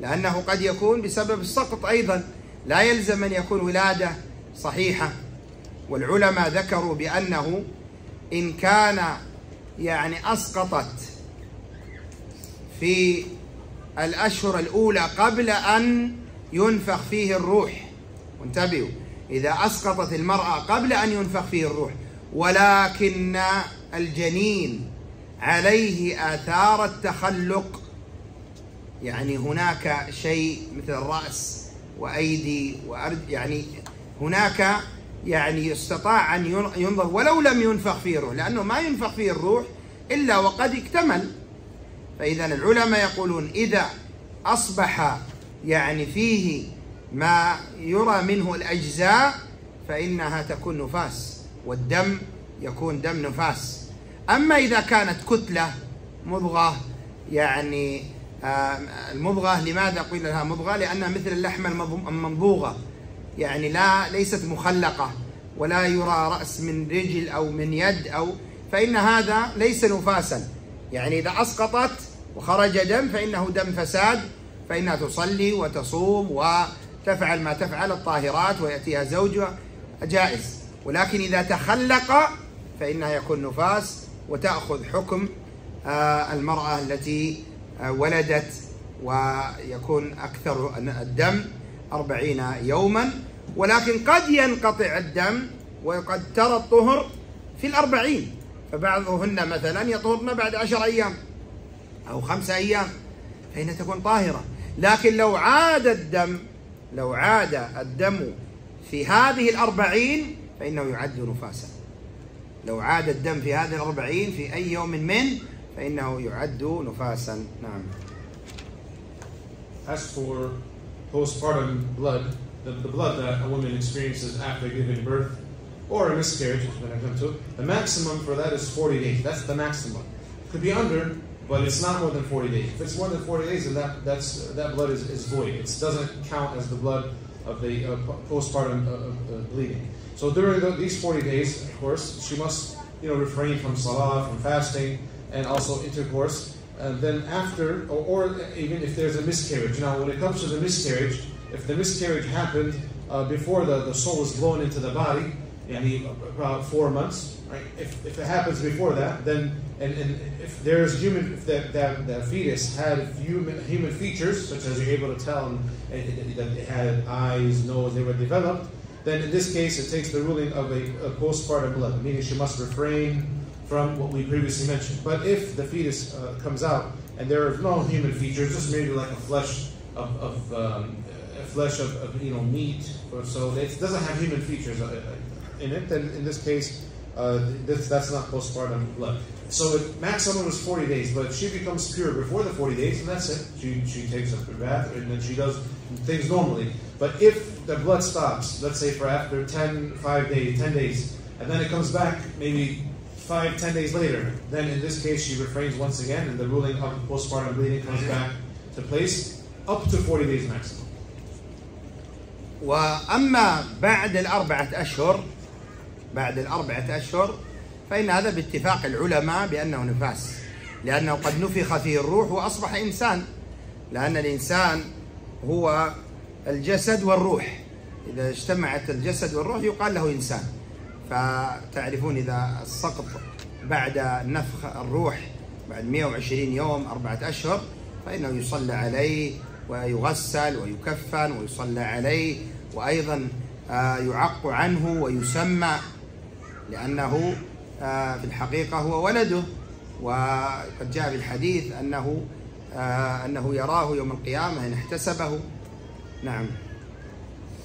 Speaker 2: لأنه قد يكون بسبب السقط أيضا. لا يلزم أن يكون ولادة صحيحة. والعلماء ذكروا بأنه إن كان يعني أسقطت في الأشهر الأولى قبل أن ينفخ فيه الروح. وانتبهوا إذا أسقطت المرأة قبل أن ينفخ فيه الروح ولكن الجنين عليه آثار التخلق. يعني هناك شيء مثل الرأس وأيدي وأرض يعني هناك يعني يستطاع أن ينظر ولو لم ينفخ فيه الروح لأنه ما ينفخ فيه الروح إلا وقد اكتمل. فإذا العلماء يقولون إذا أصبح يعني فيه ما يرى منه الأجزاء فإنها تكون نفاس والدم يكون دم نفاس. أما إذا كانت كتلة مضغة يعني آه، المضغة لماذا قيل لها مضغة؟ لأنها مثل اللحمة الممضوغة يعني لا ليست مخلقة ولا يرى رأس من رجل أو من يد أو فإن هذا ليس نفاسا. يعني إذا أسقطت وخرج دم فإنه دم فساد فإنها تصلي وتصوم وتفعل ما تفعل الطاهرات ويأتيها زوجها. جائز. ولكن إذا تخلق فإنها يكون نفاس وتأخذ حكم آه، المرأة التي آه، ولدت ويكون أكثر الدم أربعين يوما. ولكن قد ينقطع الدم وقد ترى الطهر في الأربعين فبعضهن مثلا يطهرن بعد عشر أيام. أو خمسة أيام فإنها تكون طاهرة لكن لو عاد الدم لو عاد الدم في هذه الأربعين فإنه يعد نفاسا لو عاد الدم في هذه الأربعين في أي يوم من فإنه يعد نفاسا نعم
Speaker 3: As for postpartum blood, the, the blood that a woman experiences after giving birth, or a miscarriage, which we're going to come to, the maximum for that is 40 days. That's the maximum. Could be under, but it's not more than 40 days. If it's more than 40 days, then that, that's, that blood is, is void. It doesn't count as the blood of the uh, postpartum uh, uh, bleeding. So during the, these 40 days, of course, she must you know, refrain from salah, from fasting, and also intercourse. And then after, or, or even if there's a miscarriage. Now, when it comes to the miscarriage, if the miscarriage happened uh, before the, the soul is blown into the body, about four months, right? If, if it happens before that, then and, and if there's human, if that, that, that fetus had human human features, such as you're able to tell that it had eyes, nose, they were developed, then in this case it takes the ruling of a, a postpartum blood, meaning she must refrain from what we previously mentioned. But if the fetus uh, comes out and there are no human features, just maybe like a flesh of, of um, flesh of, of, you know meat, or so it doesn't have human features uh, uh, in it, then in this case uh, this, that's not postpartum blood. So it, maximum is 40 days, but if she becomes pure before the 40 days, and that's it. She, she takes a bath and then she does things normally. But if the blood stops, let's say for after 10, 5 days, 10 days, and then it comes back maybe five, ten days later, then in this case she refrains once again and the ruling of postpartum bleeding comes back to place up to 40 days maximum.
Speaker 2: وأما بعد الأربعة أشهر بعد الأربعة أشهر فإن هذا باتفاق العلماء بأنه نفاس لأنه قد نفخ فيه الروح وأصبح إنسان لأن الإنسان هو الجسد والروح. إذا اجتمعت الجسد والروح يقال له إنسان. فتعرفون إذا السقط بعد نفخ الروح بعد 120 يوم أربعة أشهر فإنه يصلى عليه ويغسل ويكفن ويصلى عليه وأيضا آه، يعق عنه ويسمى. لأنه آه، في الحقيقة هو ولده وقد جاء في الحديث أنه آه، أنه يراه يوم القيامة إن احتسبه نعم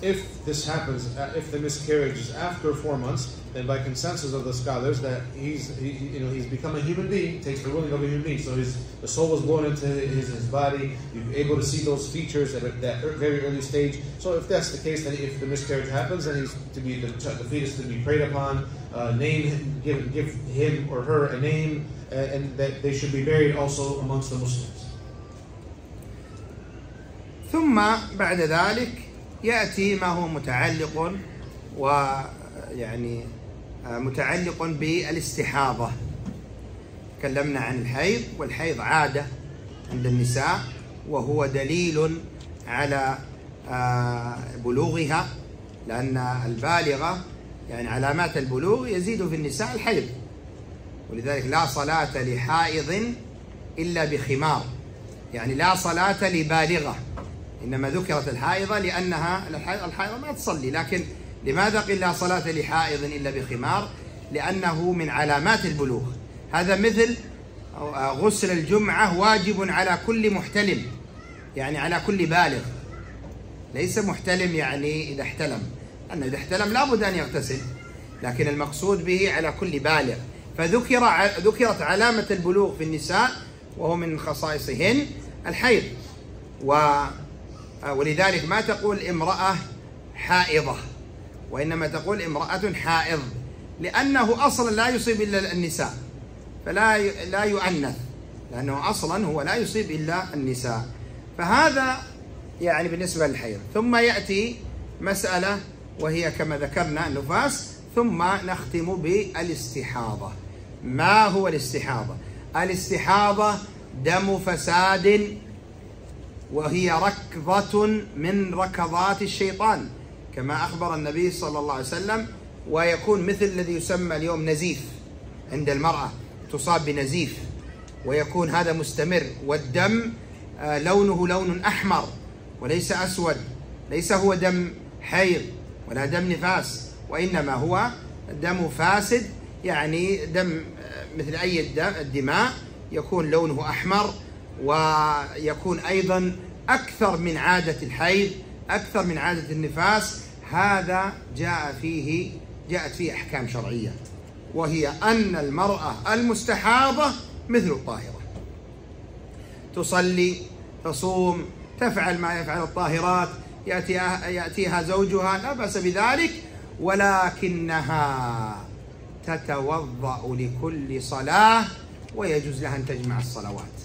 Speaker 3: if this happens, uh, if the miscarriage is after four months, then by consensus of the scholars that he's, he, you know, he's become a human being, takes the ruling of a human being. So his, the soul was born into his, his body. You're able to see those features at that very early stage. So if that's the case, then if the miscarriage happens, then he's to be the, the fetus to be preyed upon, Uh, name give give him or her a name, uh, and that they should be buried also amongst the Muslims.
Speaker 2: ثم بعد ذلك يأتي ما هو متعلق ويعني آه، متعلق بالاستحاضة تكلمنا عن الحيض والحيض عادة عند النساء وهو دليل على آه، بلوغها لأن البالغة يعني علامات البلوغ يزيد في النساء الحيض ولذلك لا صلاة لحائض إلا بخمار. يعني لا صلاة لبالغة. إنما ذكرت الحائضة لأنها الحائضة ما تصلي. لكن لماذا قيل لا صلاة لحائض إلا بخمار؟ لأنه من علامات البلوغ. هذا مثل غسل الجمعة واجب على كل محتلم. يعني على كل بالغ. ليس محتلم يعني إذا احتلم. أن إذا احتلم لابد أن يغتسل لكن المقصود به على كل بالغ. فذكر ذكرت علامة البلوغ في النساء وهو من خصائصهن الحيض. و ولذلك ما تقول امرأة حائضة وإنما تقول امرأة حائض لأنه أصلا لا يصيب إلا النساء فلا لا يؤنث لأنه أصلا هو لا يصيب إلا النساء. فهذا يعني بالنسبة للحيض. ثم يأتي مسألة وهي كما ذكرنا النفاس ثم نختم بالاستحاضة. ما هو الاستحاضة؟ الاستحاضة دم فساد وهي ركضة من ركضات الشيطان كما أخبر النبي صلى الله عليه وسلم ويكون مثل الذي يسمى اليوم نزيف. عند المرأة تصاب بنزيف ويكون هذا مستمر. والدم آه، لونه لون أحمر وليس أسود ليس هو دم حيض. ولا دم نفاس وإنما هو دم فاسد يعني دم مثل أي الدماء يكون لونه أحمر ويكون أيضا أكثر من عادة الحيض أكثر من عادة النفاس. هذا جاء فيه جاءت فيه أحكام شرعية وهي أن المرأة المستحاضة مثل الطاهرة. تصلي تصوم تفعل ما يفعل الطاهرات يأتيها, يأتيها زوجها لا بأس بذلك ولكنها تتوضأ لكل صلاة ويجوز لها أن تجمع الصلوات.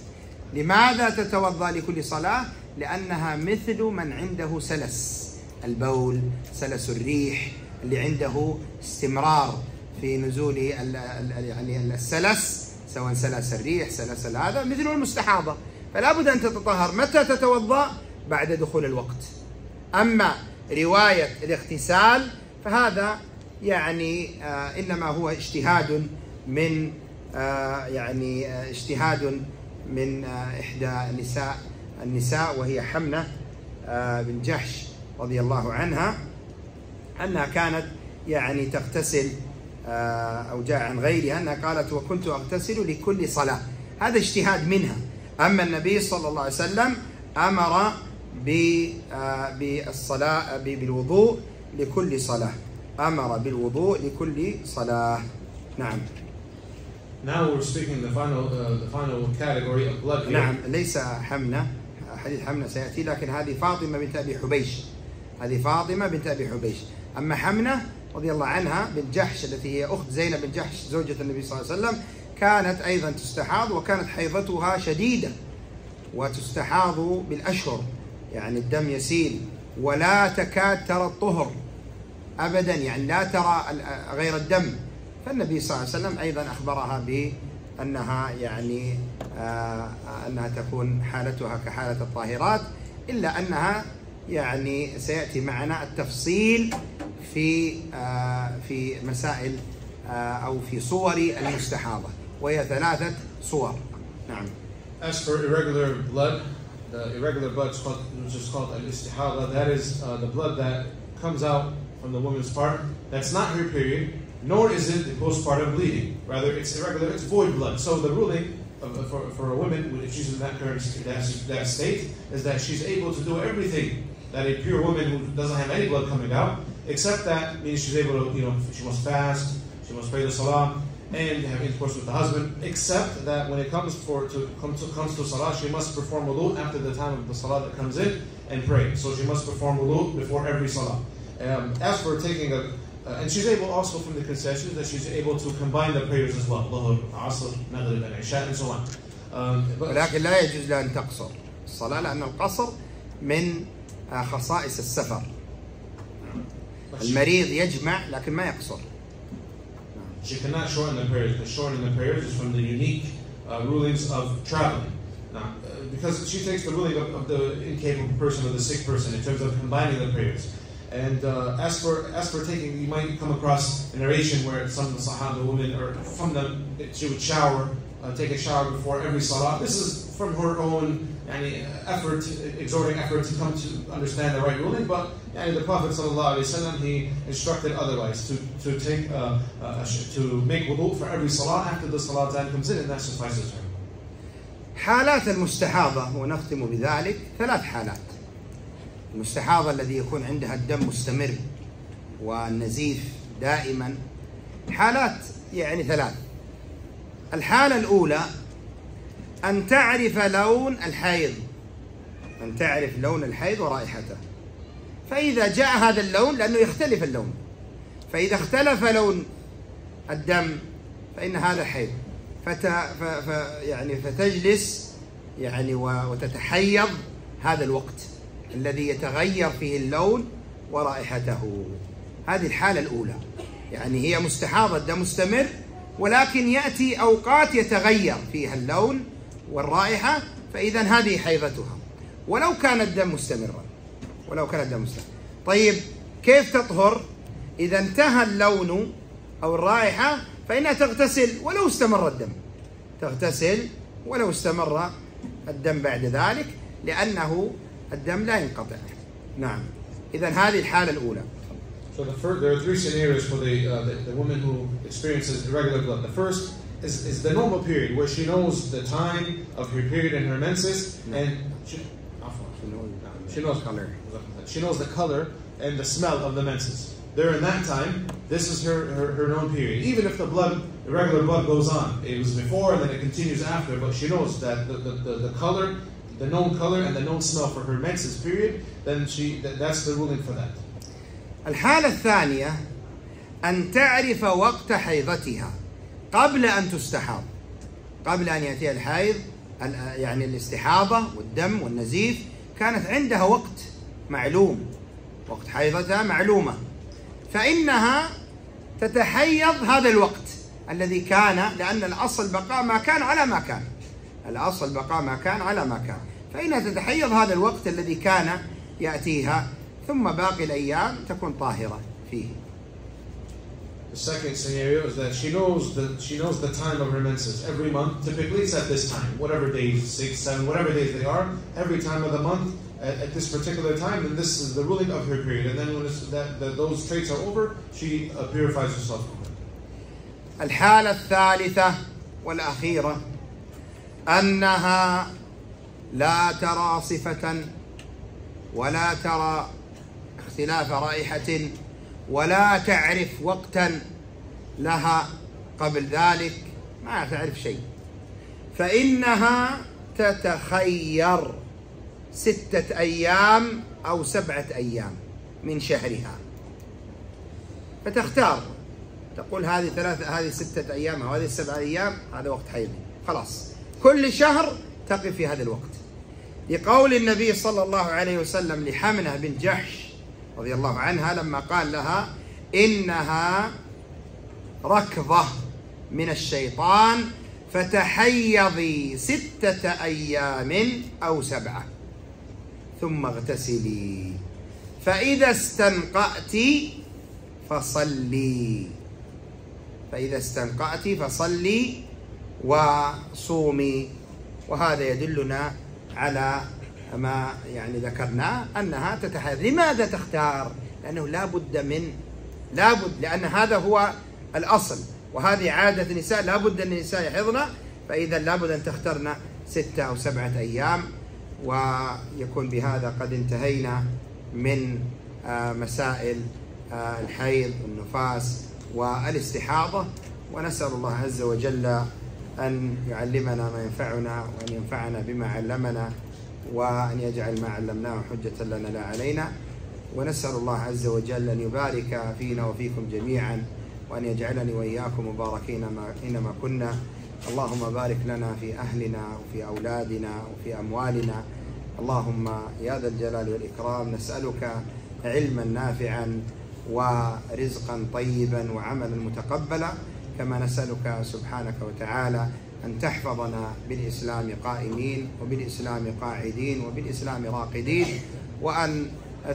Speaker 2: لماذا تتوضأ لكل صلاة؟ لأنها مثل من عنده سلس البول سلس الريح اللي عنده استمرار في نزول يعني السلس سواء سلس الريح سلس هذا مثل المستحاضة. فلا بد أن تتطهر. متى تتوضأ؟ بعد دخول الوقت. أما رواية الاغتسال فهذا يعني آه إنما هو اجتهاد من آه يعني آه اجتهاد من إحدى نساء النساء وهي حمنة بن جحش رضي الله عنها أنها كانت يعني تغتسل أو جاء عن غيرها أنها قالت وكنت أغتسل لكل صلاة. هذا اجتهاد منها. أما النبي صلى الله عليه وسلم أمر بالصلاة بالوضوء لكل صلاة. أمر بالوضوء لكل صلاة. نعم.
Speaker 3: Now we're speaking the final, uh, the final category of blood here.
Speaker 2: نعم ليس حمنة حديث حمنة سيأتي. لكن هذه فاطمة بنت أبي حبيش. هذه فاطمة بنت أبي حبيش. أما حمنة رضي الله عنها بنت جحش التي هي أخت زينب بن جحش زوجة النبي صلى الله عليه وسلم كانت أيضا تستحاض وكانت حيضتها شديدة وتستحاض بالأشهر. يعني الدم يسيل ولا تكاد ترى الطهر أبدا يعني لا ترى غير الدم. فالنبي صلى الله عليه وسلم أيضا أخبرها بأنها يعني آه أنها تكون حالتها كحالة الطاهرات إلا أنها يعني سيأتي معنا التفصيل في آه في مسائل آه أو في صور المستحاضة وهي ثلاثة صور. نعم.
Speaker 3: As for irregular blood, the irregular blood, which is called al-istihada, that is uh, the blood that comes out from the woman's part. That's not her period, nor is it the postpartum bleeding. Rather, it's irregular, it's void blood. So the ruling of, for, for a woman, if she's in that current that, that state, is that she's able to do everything that a pure woman who doesn't have any blood coming out, except that means she's able to, you know, she must fast, she must pray the salah, and have intercourse with the husband, except that when it comes for to come to comes to salah, she must perform wudu after the time of the salah that comes in and pray. So she must perform wudu before every salah. Um, as for taking a uh, and she's able also from the concessions that she's able to combine the prayers as well, Dhuhr, Asr, Maghrib, and Isha, and so on. Um,
Speaker 2: ولكن لا يجوز لها أن تقصر الصلاة لأن القصر من خصائص السفر المريض يجمع لكن ما يقصر
Speaker 3: she cannot shorten the prayers because shortening the prayers is from the unique uh, rulings of traveling. Now, uh, because she takes the ruling of, of, the incapable person or the sick person in terms of combining the prayers. And uh, as for as for taking, you might come across a narration where some of the Sahaba women or from them she would shower, uh, take a shower before every salah. This is from her own yani, effort, exhorting effort to come to understand the right ruling. But yani, the Prophet ﷺ, he instructed otherwise to to take uh, uh, to make wudu for every salah after the salah time comes in, and that suffices her.
Speaker 2: حالات المستحاضة ونختم بذلك ثلاث حالات المستحاضة الذي يكون عندها الدم مستمر والنزيف دائما حالات يعني ثلاث الحالة الأولى أن تعرف لون الحيض. أن تعرف لون الحيض ورائحته. فإذا جاء هذا اللون لأنه يختلف اللون. فإذا اختلف لون الدم فإن هذا حيض. فت... ف... ف... يعني فتجلس يعني وتتحيض هذا الوقت الذي يتغير فيه اللون ورائحته. هذه الحالة الأولى. يعني هي مستحاضة الدم مستمر ولكن يأتي أوقات يتغير فيها اللون والرائحة فإذا هذه حيضتها. ولو كان الدم مستمرا. ولو كان الدم مستمر طيب كيف تطهر؟ إذا انتهى اللون أو الرائحة فإنها تغتسل ولو استمر الدم. تغتسل ولو استمر الدم بعد ذلك لأنه الدم لا ينقطع. نعم. إذا هذه الحالة الأولى.
Speaker 3: So the first, there are three scenarios for the, uh, the, the woman who experiences irregular blood. The first is, is the normal period where she knows the time of her period and her menses, and she, she knows color. She knows the color and the smell of the menses. during that time, this is her, her, her known period. Even if the blood, irregular blood goes on, it was before and then it continues after, but she knows that the, the, the, the color, the known color and the known smell for her menses period, then she that, that's the ruling for that.
Speaker 2: الحالة الثانية أن تعرف وقت حيضتها قبل أن تستحاض. قبل أن يأتيها الحيض ال- يعني الاستحاضة والدم والنزيف كانت عندها وقت معلوم. وقت حيضتها معلومة. فإنها تتحيض هذا الوقت الذي كان لأن الأصل بقاء ما كان على ما كان. الأصل بقاء ما كان على ما كان. فإنها تتحيض هذا الوقت الذي كان يأتيها. ثم باقي الأيام تكون طاهرة فيه
Speaker 3: The second scenario is that she knows the she knows the time of her menses every month. Typically, it's at this time, whatever days, six, seven, whatever days they are. Every time of the month, at, at this particular time, and this is the ruling of her period. And then when it's, that, that those traits are over, she uh, purifies herself.
Speaker 2: الحالة الثالثة والأخيرة أنها لا ترى صفة ولا ترى اختلاف رائحة ولا تعرف وقتا لها قبل ذلك ما تعرف شيء. فإنها تتخير ستة أيام أو سبعة أيام من شهرها. فتختار تقول هذه ثلاثة هذه ستة أيام أو هذه سبعة أيام هذا وقت حيضي. خلاص. كل شهر تقف في هذا الوقت. لقول النبي صلى الله عليه وسلم لحمنة بن جحش رضي الله عنها لما قال لها إنها ركضة من الشيطان فتحيضي ستة أيام أو سبعة ثم اغتسلي. فإذا استنقأت فصلي. فإذا استنقأت فصلي وصومي. وهذا يدلنا على ما يعني ذكرناه أنها تتحيض لماذا تختار؟ لأنه لا بد من لا بد لأن هذا هو الأصل وهذه عادة النساء لا بد أن النساء يحضن فإذا لا بد أن تخترن ستة أو سبعة أيام ويكون بهذا قد انتهينا من آه، مسائل آه، الحيض والنفاس والاستحاضة. ونسأل الله عز وجل أن يعلمنا ما ينفعنا وأن ينفعنا بما علمنا. وأن يجعل ما علمناه حجة لنا لا علينا. ونسأل الله عز وجل أن يبارك فينا وفيكم جميعا وأن يجعلني وإياكم مباركين ما- أينما كنا. اللهم بارك لنا في أهلنا وفي أولادنا وفي أموالنا. اللهم يا ذا الجلال والإكرام نسألك علما نافعا ورزقا طيبا وعملا متقبلا كما نسألك سبحانك وتعالى أن تحفظنا بالإسلام قائمين وبالإسلام قاعدين وبالإسلام راقدين وأن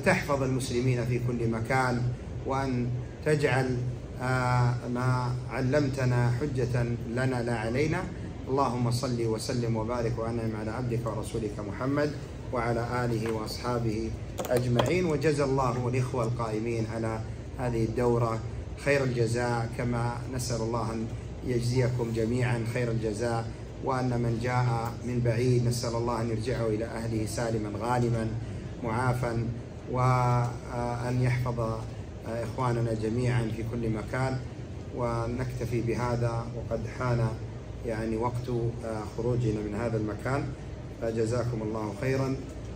Speaker 2: تحفظ المسلمين في كل مكان وأن تجعل آه، ما علمتنا حجة لنا لا علينا. اللهم صل وسلم وبارك وأنعم على عبدك ورسولك محمد وعلى آله وأصحابه أجمعين. وجزى الله الإخوة القائمين على هذه الدورة. خير الجزاء كما نسأل الله أن يجزيكم جميعا خير الجزاء وأن من جاء من بعيد نسأل الله أن يرجعه إلى أهله سالما غانما معافا وأن يحفظ إخواننا جميعا في كل مكان. ونكتفي بهذا وقد حان يعني وقت خروجنا من هذا المكان. فجزاكم الله خيرا.